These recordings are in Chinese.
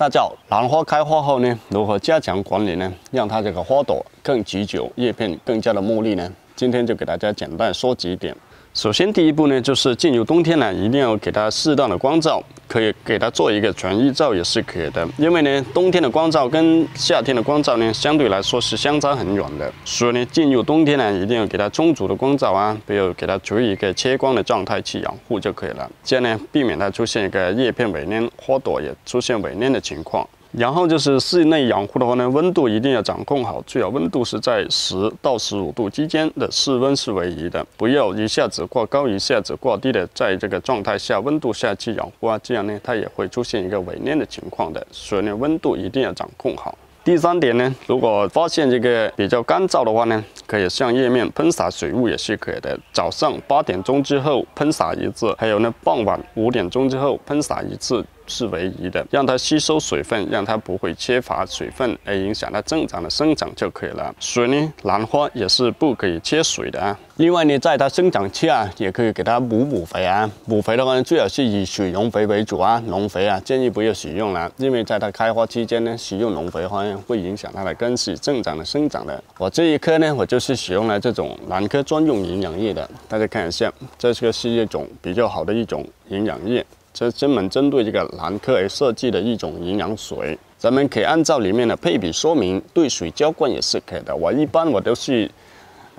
大家好，兰花开花后呢，如何加强管理呢？让它这个花朵更持久，叶片更加的茂密呢？今天就给大家简单说几点。首先，第一步呢，就是进入冬天呢，一定要给它适当的光照，可以给它做一个全日照也是可以的。因为呢，冬天的光照跟夏天的光照呢，相对来说是相差很远的。所以呢，进入冬天呢，一定要给它充足的光照啊，不要给它处于一个缺光的状态去养护就可以了。这样呢，避免它出现一个叶片萎蔫，花朵也出现萎蔫的情况。然后就是室内养护的话呢，温度一定要掌控好，最好温度是在十到十五度之间的室温是为宜的，不要一下子过高，一下子过低的，在这个状态下温度下去养护啊，这样呢它也会出现一个萎蔫的情况的，所以呢温度一定要掌控好。第三点呢，如果发现这个比较干燥的话呢，可以向叶面喷洒水雾也是可以的。早上八点钟之后喷洒一次，还有呢傍晚五点钟之后喷洒一次。是唯一的，让它吸收水分，让它不会缺乏水分而影响它正常的生长就可以了。水呢，兰花也是不可以缺水的啊。另外呢，在它生长期啊，也可以给它补补肥啊。补肥的话呢，最好是以水溶肥为主啊，农肥啊建议不要使用了，因为在它开花期间呢，使用农肥的话会影响它的根系正常的生长的。我这一颗呢，我就是使用了这种兰科专用营养液的，大家看一下，这个是一种比较好的一种营养液。这专门针对这个兰科而设计的一种营养水，咱们可以按照里面的配比说明兑水浇灌也是可以的。我一般我都是，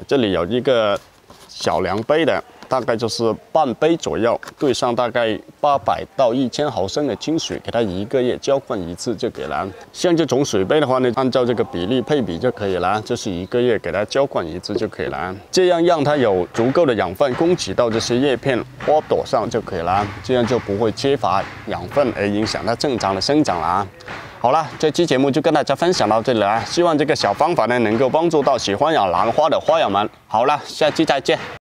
这里有一个小量杯的。大概就是半杯左右，兑上大概八百到一千毫升的清水，给它一个月浇灌一次就可以了。像这种水杯的话呢，按照这个比例配比就可以了，就是一个月给它浇灌一次就可以了。这样让它有足够的养分供给到这些叶片、花朵上就可以了，这样就不会缺乏养分而影响它正常的生长了啊。好了，这期节目就跟大家分享到这里了，希望这个小方法呢能够帮助到喜欢养兰花的花友们。好了，下期再见。